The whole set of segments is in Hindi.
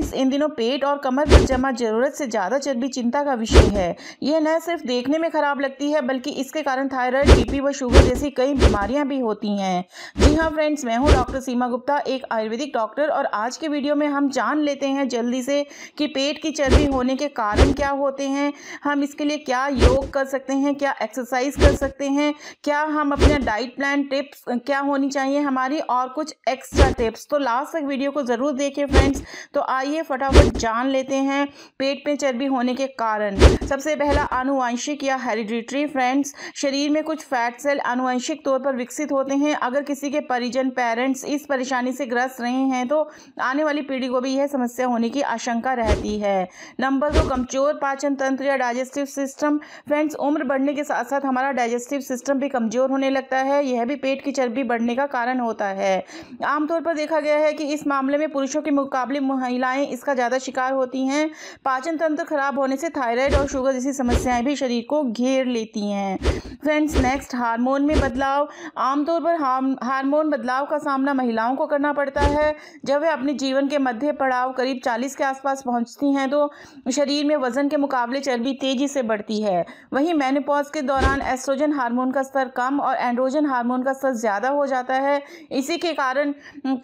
फ्रेंड्स इन दिनों पेट और कमर पर जमा ज़रूरत से ज़्यादा चर्बी चिंता का विषय है। यह न सिर्फ़ देखने में खराब लगती है, बल्कि इसके कारण थायराइड, बीपी व शुगर जैसी कई बीमारियाँ भी होती हैं। जी हाँ फ्रेंड्स, मैं हूँ डॉक्टर सीमा गुप्ता, एक आयुर्वेदिक डॉक्टर, और आज के वीडियो में हम जान लेते हैं जल्दी से कि पेट की चर्बी होने के कारण क्या होते हैं। हम इसके लिए क्या योग कर सकते हैं, क्या एक्सरसाइज कर सकते हैं, क्या हम अपने डाइट प्लान टिप्स, क्या होनी चाहिए हमारी, और कुछ एक्स्ट्रा टिप्स। तो लास्ट तक वीडियो को ज़रूर देखें फ्रेंड्स। तो आइए फटाफट जान लेते हैं पेट में चर्बी होने के कारण। सबसे पहला आनुवंशिक या हेरिडिटरी फ्रेंड्स, शरीर में कुछ फैट सेल आनुवंशिक तौर पर विकसित होते हैं। अगर किसी के परिजन, पेरेंट्स इस परेशानी से ग्रस्त रहे हैं तो आने वाली पीढ़ी को भी यह समस्या होने की आशंका रहती है। नंबर दो, कमज़ोर पाचन तंत्र या डाइजेस्टिव सिस्टम। फ्रेंड्स, उम्र बढ़ने के साथ साथ हमारा डाइजेस्टिव सिस्टम भी कमज़ोर होने लगता है। यह भी पेट की चर्बी बढ़ने का कारण होता है। आमतौर पर देखा गया है कि इस मामले में पुरुषों के मुकाबले महिलाएँ इसका ज़्यादा शिकार होती हैं। पाचन तंत्र खराब होने से थायराइड और शुगर जैसी समस्याएँ भी शरीर को घेर लेती हैं। फ्रेंड्स नेक्स्ट हार्मोन में बदलाव। आमतौर पर हार्मोन बदलाव का सामना महिलाओं को करना पड़ता है। जब वे अपने जीवन के मध्य पड़ाव करीब 40 के आसपास पहुँचती हैं तो शरीर में वज़न के मुकाबले चर्बी तेज़ी से बढ़ती है। वहीं मैनोपॉज के दौरान एस्ट्रोजन हार्मोन का स्तर कम और एंड्रोजन हार्मोन का स्तर ज़्यादा हो जाता है। इसी के कारण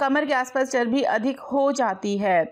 कमर के आसपास चर्बी अधिक हो जाती है।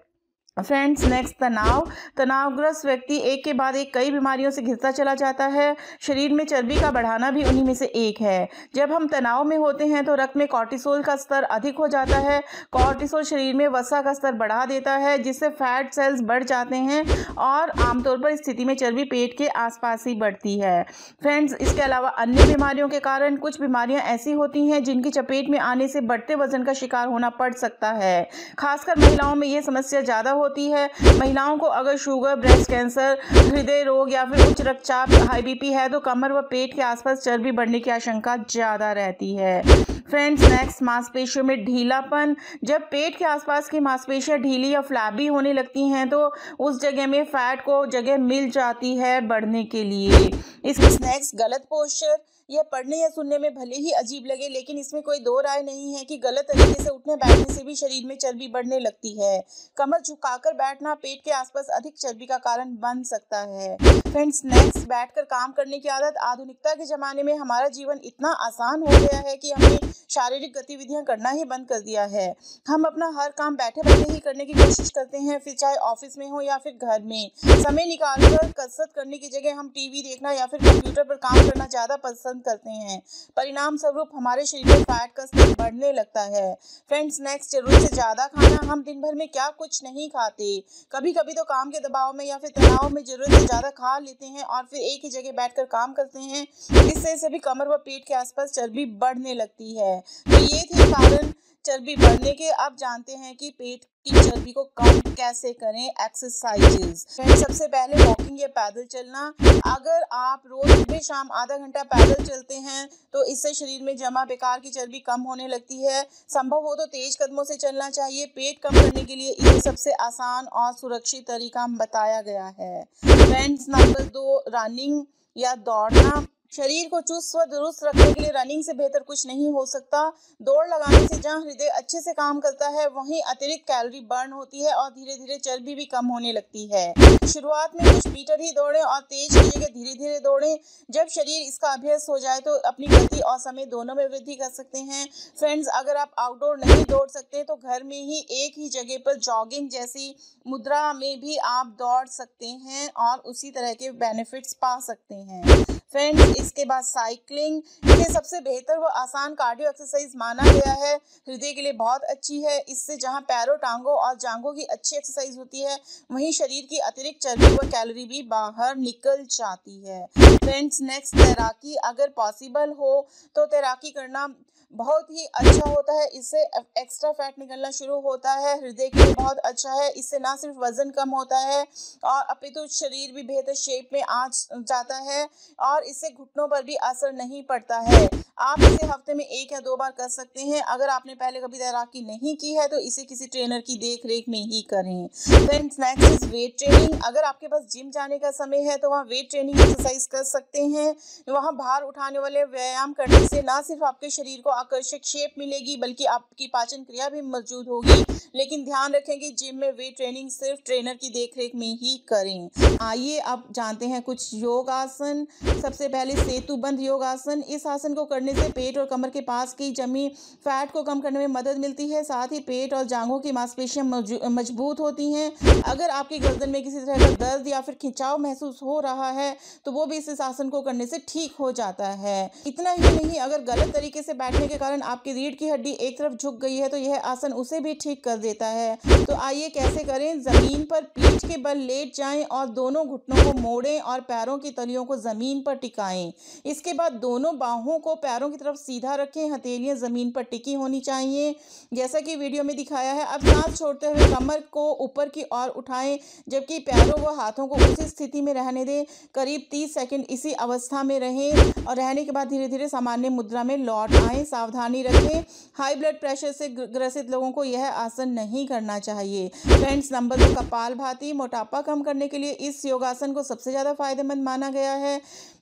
फ्रेंड्स नेक्स्ट तनाव। तनावग्रस्त व्यक्ति एक के बाद एक कई बीमारियों से घिरता चला जाता है। शरीर में चर्बी का बढ़ाना भी उन्हीं में से एक है। जब हम तनाव में होते हैं तो रक्त में कॉर्टिसोल का स्तर अधिक हो जाता है। कॉर्टिसोल शरीर में वसा का स्तर बढ़ा देता है, जिससे फैट सेल्स बढ़ जाते हैं और आमतौर पर स्थिति में चर्बी पेट के आसपास ही बढ़ती है। फ्रेंड्स इसके अलावा अन्य बीमारियों के कारण कुछ बीमारियाँ ऐसी होती हैं, जिनकी चपेट में आने से बढ़ते वज़न का शिकार होना पड़ सकता है। खासकर महिलाओं में ये समस्या ज़्यादा होती है। महिलाओं को अगर शुगर ब्रेस्ट कैंसर हृदय रोग या फिर उच्च रक्तचाप हाई बीपी है तो कमर व पेट के आसपास चर्बी बढ़ने की आशंका ज़्यादा रहती है। फ्रेंड्स नेक्स्ट मांसपेशियों में ढीलापन। जब पेट के आसपास की मांसपेशियाँ ढीली या फ्लैबी होने लगती हैं तो उस जगह में फैट को जगह मिल जाती है बढ़ने के लिए। इसके नेक्स्ट गलत पोस्चर यह पढ़ने या सुनने में भले ही अजीब लगे, लेकिन इसमें कोई दो राय नहीं है कि गलत तरीके से उठने बैठने से भी शरीर में चर्बी बढ़ने लगती है। कमर झुकाकर बैठना पेट के आसपास अधिक चर्बी का कारण बन सकता है। फ्रेंड्स नेक्स्ट बैठकर काम करने की आदत आधुनिकता के ज़माने में हमारा जीवन इतना आसान हो गया है कि हमने शारीरिक गतिविधियाँ करना ही बंद कर दिया है। हम अपना हर काम बैठे बैठे ही करने की कोशिश करते हैं, फिर चाहे ऑफ़िस में हो या फिर घर में। समय निकालकर कसरत करने की जगह हम टीवी देखना या फिर कंप्यूटर पर काम करना ज़्यादा पसंद पसंद करते हैं। परिणाम स्वरूप हमारे शरीर में फैट का स्तर बढ़ने लगता है। फ्रेंड्स नेक्स्ट ज़रूरत से ज़्यादा खाना। हम दिन भर में क्या कुछ नहीं खाते। कभी कभी तो काम के दबाव में या फिर तनाव में ज़रूरत से ज़्यादा खा लेते हैं और फिर एक ही जगह बैठ कर काम करते हैं। इससे सभी कमर व पेट के आसपास चर्बी बढ़ने लगती है। तो ये थे कारण चर्बी बढ़ने के अब जानते हैं कि पेट की चर्बी को कम कैसे करें एक्सरसाइजेस सबसे पहले वॉकिंग या पैदल चलना। अगर आप रोज सुबह शाम आधा घंटा पैदल चलते हैं तो इससे शरीर में जमा बेकार की चर्बी कम होने लगती है। संभव हो तो तेज कदमों से चलना चाहिए। पेट कम करने के लिए ये सबसे आसान और सुरक्षित तरीका बताया गया है। फ्रेंड्स नंबर दो रनिंग या दौड़ना। शरीर को चुस्त व दुरुस्त रखने के लिए रनिंग से बेहतर कुछ नहीं हो सकता। दौड़ लगाने से जहाँ हृदय अच्छे से काम करता है, वहीं अतिरिक्त कैलोरी बर्न होती है और धीरे धीरे चर्बी भी कम होने लगती है। शुरुआत में कुछ मीटर ही दौड़े और तेज की जगह धीरे धीरे दौड़े। जब शरीर इसका अभ्यास हो जाए तो अपनी गति और समय दोनों में वृद्धि कर सकते हैं। फ्रेंड्स अगर आप आउटडोर नहीं दौड़ सकते तो घर में ही एक ही जगह पर जॉगिंग जैसी मुद्रा में भी आप दौड़ सकते हैं और उसी तरह के बेनिफिट्स पा सकते हैं। फ्रेंड्स, इसके बाद साइकिलिंग। ये सबसे बेहतर व आसान कार्डियो एक्सरसाइज माना गया है। हृदय के लिए बहुत अच्छी है। इससे जहाँ पैरों, टांगों और जांगों की अच्छी एक्सरसाइज होती है, वहीं शरीर की अतिरिक्त चर्बी व कैलोरी भी बाहर निकल जाती है। फ्रेंड्स, नेक्स्ट, तैराकी अगर पॉसिबल हो तो तैराकी करना बहुत ही अच्छा होता है, इससे एक्स्ट्रा फैट निकलना शुरू होता है, हृदय के लिए बहुत अच्छा है, इससे ना सिर्फ़ वज़न कम होता है और अपितु तो शरीर भी बेहतर शेप में आ जाता है और इससे घुटनों पर भी असर नहीं पड़ता है। आप इसे हफ़्ते में एक या दो बार कर सकते हैं। अगर आपने पहले कभी तैराकी नहीं की है तो इसे किसी ट्रेनर की देख रेख में ही करें। Friends next is weight training अगर आपके पास जिम जाने का समय है तो वहाँ वेट ट्रेनिंग एक्सरसाइज कर सकते हैं। वहाँ भार उठाने वाले व्यायाम करने से ना सिर्फ़ आपके शरीर को आकर्षक शेप मिलेगी, बल्कि आपकी पाचन क्रिया भी मौजूद होगी। लेकिन ध्यान रखें कि जिम में वेट ट्रेनिंग सिर्फ़ ट्रेनर की देखरेख में ही करें। आइए अब जानते हैं कुछ योग आसन सबसे पहले सेतु बंद योग आसन इस आसन को करने से पेट और कमर के पास की जमी फैट को कम करने में मदद मिलती है। साथ ही पेट और जांघों की मांसपेशियाँ मज़बूत होती हैं। अगर आपकी गर्दन में किसी तरह का दर्द या फिर खिंचाव महसूस हो रहा है तो वो भी इस आसन को करने से ठीक हो जाता है। इतना ही नहीं, अगर गलत तरीके से बैठने के कारण आपकी रीढ़ की हड्डी एक तरफ़ झुक गई है तो यह आसन उसे भी ठीक कर देता है। तो आइए कैसे करें? ज़मीन पर पीठ के बल लेट जाएँ और दोनों घुटनों को मोड़ें और पैरों की तलियों को ज़मीन पर टिकाएँ। इसके बाद दोनों बाहों को पैरों की तरफ़ सीधा रखें, हथेलियाँ ज़मीन पर टिकी होनी चाहिए। जैसा कि वीडियो में दिखाया है, अब सांस छोड़ते हुए कमर को ऊपर की ओर उठाएँ, जबकि पैरों व हाथों को उसी स्थिति में रहने दें। करीब तीस सेकेंड इसी अवस्था में रहें और रहने के बाद धीरे धीरे सामान्य मुद्रा में लौट आए। सावधानी रखें। हाई ब्लड प्रेशर से ग्रसित लोगों को यह आसन नहीं करना चाहिए। फ्रेंड्स, नंबर दो, कपाल भाती। मोटापा कम करने के लिए इस योगासन को सबसे ज़्यादा फ़ायदेमंद माना गया है।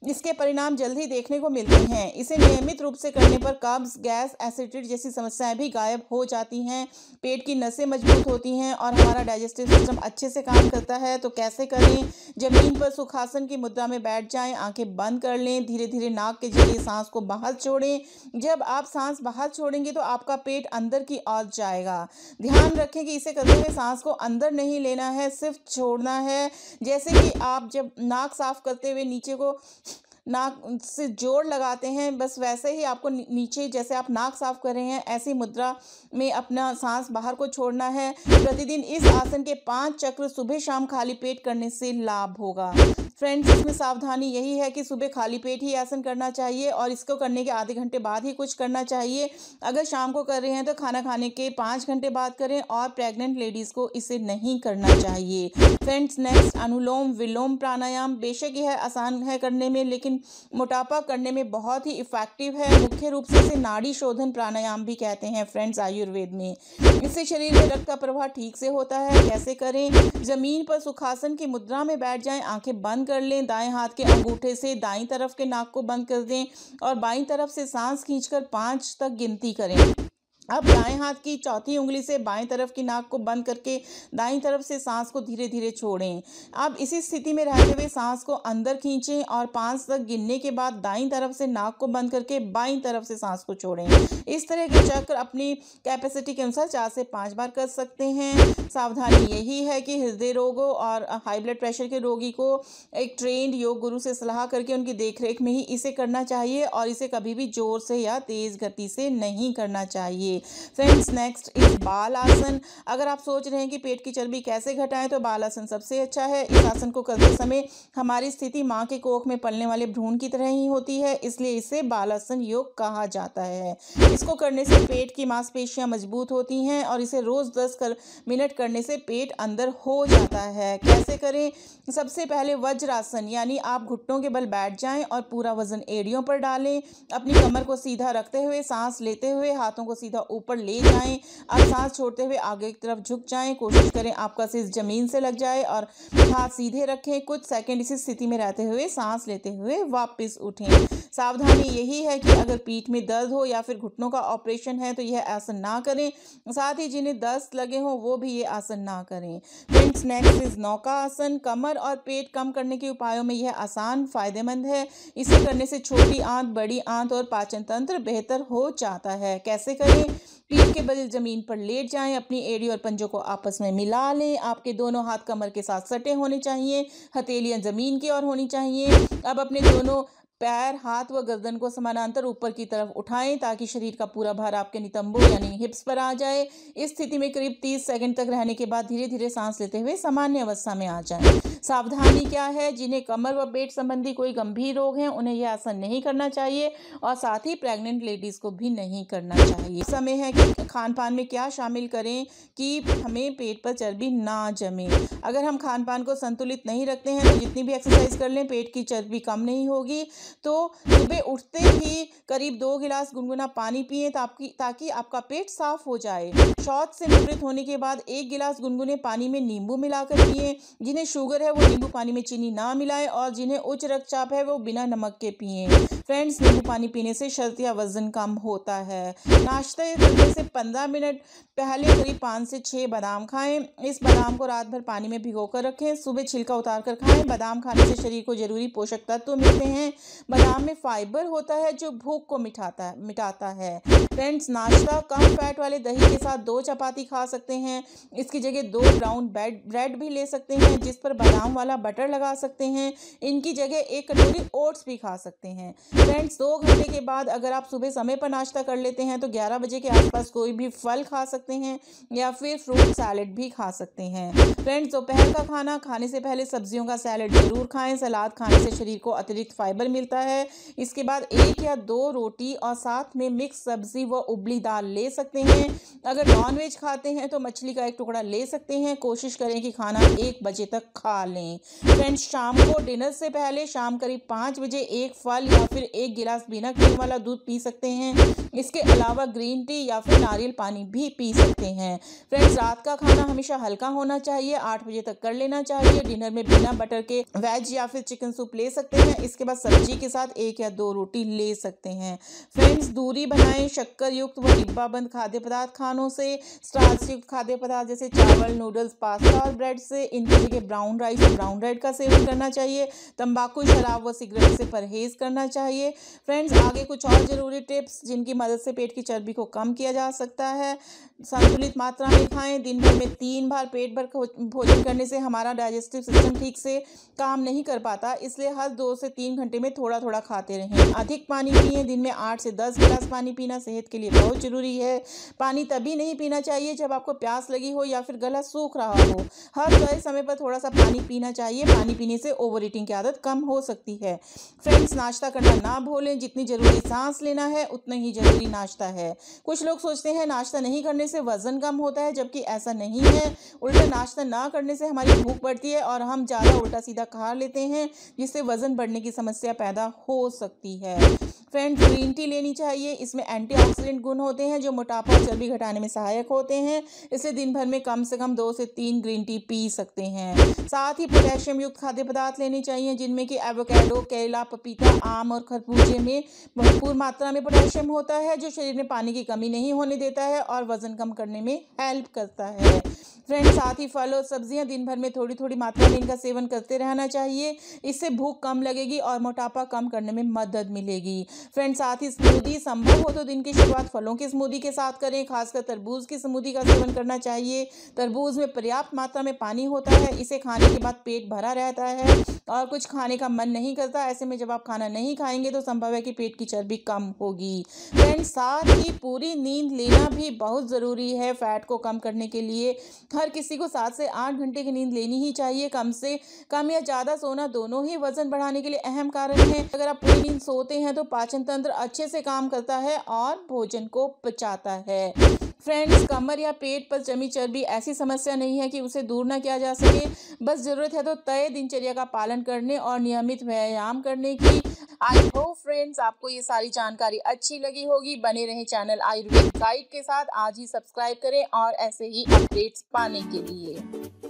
इसके परिणाम जल्द ही देखने को मिलते हैं। इसे नियमित रूप से करने पर कब्ज गैस एसिडिटी जैसी समस्याएँ भी गायब हो जाती हैं। पेट की नसें मज़बूत होती हैं और हमारा डाइजेस्टिव सिस्टम अच्छे से काम करता है तो कैसे करें? ज़मीन पर सुखासन की मुद्रा में बैठ जाएँ, आँखें बंद कर लें धीरे धीरे नाक के ज़रिए सांस को बाहर छोड़ें। जब आप सांस बाहर छोड़ेंगे तो आपका पेट अंदर की ओर जाएगा। ध्यान रखें कि इसे करते हुए सांस को अंदर नहीं लेना है, सिर्फ़ छोड़ना है। जैसे कि आप जब नाक साफ़ करते हुए नीचे को नाक से जोड़ लगाते हैं, बस वैसे ही आपको नीचे जैसे आप नाक साफ़ कर रहे हैं, ऐसी मुद्रा में अपना सांस बाहर को छोड़ना है। प्रतिदिन इस आसन के पाँच चक्र सुबह शाम खाली पेट करने से लाभ होगा। फ्रेंड्स इसमें सावधानी यही है कि सुबह खाली पेट ही आसन करना चाहिए और इसको करने के आधे घंटे बाद ही कुछ करना चाहिए। अगर शाम को कर रहे हैं तो खाना खाने के पाँच घंटे बाद करें और प्रेग्नेंट लेडीज़ को इसे नहीं करना चाहिए। फ्रेंड्स नेक्स्ट अनुलोम विलोम प्राणायाम बेशक यह आसान है करने में, लेकिन मोटापा करने में बहुत ही इफ़ेक्टिव है। मुख्य रूप से इसे नाड़ी शोधन प्राणायाम भी कहते हैं फ्रेंड्स आयुर्वेद में। इससे शरीर में रक्त का प्रवाह ठीक से होता है। कैसे करें? ज़मीन पर सुखासन की मुद्रा में बैठ जाएँ, आँखें बंद कर लें। दाएँ हाथ के अंगूठे से दाई तरफ़ के नाक को बंद कर दें और बाईं तरफ़ से सांस खींचकर पाँच तक गिनती करें। अब दाएँ हाथ की चौथी उंगली से बाएँ तरफ़ की नाक को बंद करके दाईं तरफ़ से सांस को धीरे धीरे छोड़ें। अब इसी स्थिति में रहते हुए सांस को अंदर खींचें और पाँच तक गिनने के बाद दाईं तरफ़ से नाक को बंद करके बाईं तरफ़ से सांस को छोड़ें। इस तरह के चक्र अपनी कैपेसिटी के अनुसार चार से पाँच बार कर सकते हैं। सावधानी यही है कि हृदय रोगों और हाई ब्लड प्रेशर के रोगी को एक ट्रेंड योग गुरु से सलाह करके उनकी देखरेख में ही इसे करना चाहिए और इसे कभी भी ज़ोर से या तेज़ गति से नहीं करना चाहिए। फ्रेंड्स नेक्स्ट इज़ बाल आसन अगर आप सोच रहे हैं कि पेट की चर्बी कैसे घटाएँ तो बाल आसन सबसे अच्छा है। इस आसन को करते समय हमारी स्थिति माँ के कोख में पलने वाले भ्रूण की तरह ही होती है, इसलिए इसे बाल आसन योग कहा जाता है। इसको करने से पेट की मांसपेशियाँ मज़बूत होती हैं और इसे रोज़ दस कर मिनट करने से पेट अंदर हो जाता है। कैसे करें? सबसे पहले वज्रासन, यानी आप घुटनों के बल बैठ जाएँ और पूरा वज़न एड़ियों पर डालें। अपनी कमर को सीधा रखते हुए, सांस लेते हुए, हाथों को सीधा ऊपर ले जाएँ और सांस छोड़ते हुए आगे की तरफ़ झुक जाएँ, कोशिश करें आपका सिर ज़मीन से लग जाए और हाथ सीधे रखें, कुछ सेकंड इसी स्थिति में रहते हुए सांस लेते हुए वापस उठें। सावधानी यही है कि अगर पीठ में दर्द हो या फिर घुटनों का ऑपरेशन है तो यह आसन ना करें। साथ ही जिन्हें दस्त लगे हों, वो भी ये आसन ना करें। फ्रेंड्स नेक्स्ट इज़ नौका आसन। कमर और पेट कम करने के उपायों में यह आसान फ़ायदेमंद है। इसे करने से छोटी आंत, बड़ी आंत और पाचन तंत्र बेहतर हो जाता है। कैसे करें? पीठ के बल ज़मीन पर लेट जाएँ, अपनी एड़ी और पंजों को आपस में मिला लें। आपके दोनों हाथ कमर के साथ सटे होने चाहिए, हथेलियाँ ज़मीन की ओर होनी चाहिए। अब अपने दोनों पैर, हाथ व गर्दन को समानांतर ऊपर की तरफ़ उठाएँ ताकि शरीर का पूरा भार आपके नितंबों यानी हिप्स पर आ जाए। इस स्थिति में करीब 30 सेकंड तक रहने के बाद धीरे धीरे सांस लेते हुए सामान्य अवस्था में आ जाएँ। सावधानी क्या है? जिन्हें कमर व पेट संबंधी कोई गंभीर रोग हैं, उन्हें यह आसन नहीं करना चाहिए और साथ ही प्रेग्नेंट लेडीज़ को भी नहीं करना चाहिए। समय है कि खान पान में क्या शामिल करें कि हमें पेट पर चर्बी ना जमे। अगर हम खान पान को संतुलित नहीं रखते हैं तो जितनी भी एक्सरसाइज कर लें, पेट की चर्बी कम नहीं होगी। तो सुबह उठते ही करीब दो गिलास गुनगुना पानी पिए ताकि ताकि आपका पेट साफ़ हो जाए। शौच से निवृत्त होने के बाद एक गिलास गुनगुने पानी में नींबू मिलाकर पिए। जिन्हें शुगर है, वो नींबू पानी में चीनी ना मिलाएँ और जिन्हें उच्च रक्तचाप है, वो बिना नमक के पिए। फ्रेंड्स, नींबू पानी पीने से शर्त या वज़न कम होता है। नाश्ते करने से पंद्रह मिनट पहले करीब पाँच से छः बादाम खाएँ। इस बादाम को रात भर पानी में भिगो कर रखें। सुबह छिलका उतार कर खाएँ। बादाम खाने से शरीर को ज़रूरी पोषक तत्व तो मिलते हैं। बादाम में फाइबर होता है, जो भूख को मिठाता, मिटाता है। फ्रेंड्स, नाश्ता कम फैट वाले दही के साथ दो चपाती खा सकते हैं। इसकी जगह दो ब्राउन ब्रेड भी ले सकते हैं, जिस पर बादाम वाला बटर लगा सकते हैं। इनकी जगह एक कटोरी ओट्स भी खा सकते हैं। फ्रेंड्स, दो घंटे के बाद अगर आप सुबह समय पर नाश्ता कर लेते हैं तो ग्यारह बजे के आसपास कोई भी फल खा सकते हैं या फिर फ्रूट सैलड भी खा सकते हैं। फ्रेंड्स, दोपहर का खाना खाने से पहले सब्जियों का सैलड ज़रूर खाएँ। सलाद खाने से शरीर को अतिरिक्त फाइबर मिलता है। इसके बाद एक या दो रोटी और साथ में मिक्स सब्ज़ी व उबली दाल ले सकते हैं। अगर नॉन वेज खाते हैं तो मछली का एक टुकड़ा ले सकते हैं। कोशिश करें कि खाना एक बजे तक खा लें। फ्रेंड्स शाम को डिनर से पहले शाम करीब पाँच बजे एक फल या फिर एक गिलास बिना क्रीम वाला दूध पी सकते हैं। इसके अलावा ग्रीन टी या फिर नारियल पानी भी पी सकते हैं। फ्रेंड्स रात का खाना हमेशा हल्का होना चाहिए। आठ बजे तक कर लेना चाहिए। डिनर में बिना बटर के वेज या फिर चिकन सूप ले सकते हैं। इसके बाद सब्ज़ी के साथ एक या दो रोटी ले सकते हैं। फ्रेंड्स दूरी बनाएँ शक्कर युक्त व डिब्बा बंद खाद्य पदार्थ खानों से स्टार्च युक्त खाद्य पदार्थ जैसे चावल नूडल्स पास्ता और ब्रेड से इनकी जगह ब्राउन राइस और ब्राउन ब्रेड का सेवन करना चाहिए, तंबाकू, शराब व सिगरेट से परहेज करना चाहिए। फ्रेंड्स आगे कुछ और ज़रूरी टिप्स जिनकी मदद से पेट की चर्बी को कम किया जा सकता है। संतुलित मात्रा में खाएँ, दिन भर में तीन बार पेट भर भोजन करने से हमारा डाइजेस्टिव सिस्टम ठीक से काम नहीं कर पाता, इसलिए हर दो से तीन घंटे में थोड़ा थोड़ा खाते रहें। अधिक पानी पिए, दिन में आठ से दस गिलास पानी पीना सेहत के लिए बहुत ज़रूरी है। पानी तभी नहीं पीना चाहिए जब आपको प्यास लगी हो या फिर गला सूख रहा हो। हर तय समय पर थोड़ा सा पानी पीना चाहिए। पानी पीने से ओवर ईटिंग की आदत कम हो सकती है। फ्रेंड्स नाश्ता करना ना भूलें। जितनी ज़रूरी सांस लेना है, उतना ही ज़रूरी नाश्ता है। कुछ लोग सोचते हैं, नाश्ता नहीं करने से वज़न कम होता है, जबकि ऐसा नहीं है। उल्टा नाश्ता ना करने से हमारी भूख बढ़ती है और हम ज़्यादा उल्टा सीधा खा लेते हैं, जिससे वज़न बढ़ने की समस्या पैदा हो सकती है। फ्रेंड्स ग्रीन टी लेनी चाहिए। इसमें एंटीऑक्सीडेंट गुण होते हैं, जो मोटापा और चर्बी घटाने में सहायक होते हैं। इसलिए दिन भर में कम से कम दो से तीन ग्रीन टी पी सकते हैं। साथ ही पोटेशियम युक्त खाद्य पदार्थ लेने चाहिए, जिनमें कि एवोकेडो केला पपीता, आम और खरबूजे में भरपूर मात्रा में पोटेशियम होता है, जो शरीर में पानी की कमी नहीं होने देता है और वज़न कम करने में हेल्प करता है। फ्रेंड्स साथ ही फल और सब्ज़ियाँ दिन भर में थोड़ी थोड़ी मात्रा में इनका सेवन करते रहना चाहिए। इससे भूख कम लगेगी और मोटापा कम करने में मदद मिलेगी। फ्रेंड्स, साथ ही स्मूदी संभव हो तो दिन की शुरुआत फलों की स्मूदी के साथ करें, खासकर तरबूज की स्मूदी का सेवन करना चाहिए। तरबूज में पर्याप्त मात्रा में पानी होता है, इसे खाने के बाद पेट भरा रहता है और कुछ खाने का मन नहीं करता। ऐसे में जब आप खाना नहीं खाएँगे तो संभव है कि पेट की चर्बी कम होगी। फ्रेंड्स, साथ ही पूरी नींद लेना भी बहुत ज़रूरी है, फैट को कम करने के लिए। हर किसी को सात से आठ घंटे की नींद लेनी ही चाहिए। कम से कम या ज़्यादा सोना दोनों ही वज़न बढ़ाने के लिए अहम कारण है। अगर आप पूरी नींद सोते हैं तो पाचन तंत्र अच्छे से काम करता है और भोजन को पचाता है। फ्रेंड्स कमर या पेट पर जमी चर्बी, ऐसी समस्या नहीं है कि उसे दूर ना किया जा सके। बस ज़रूरत है तो तय दिनचर्या का पालन करने और नियमित व्यायाम करने की। आई होप फ्रेंड्स आपको ये सारी जानकारी अच्छी लगी होगी। बने रहे चैनल आयुर्वेद गाइड के साथ। आज ही सब्सक्राइब करें और ऐसे ही अपडेट्स पाने के लिए।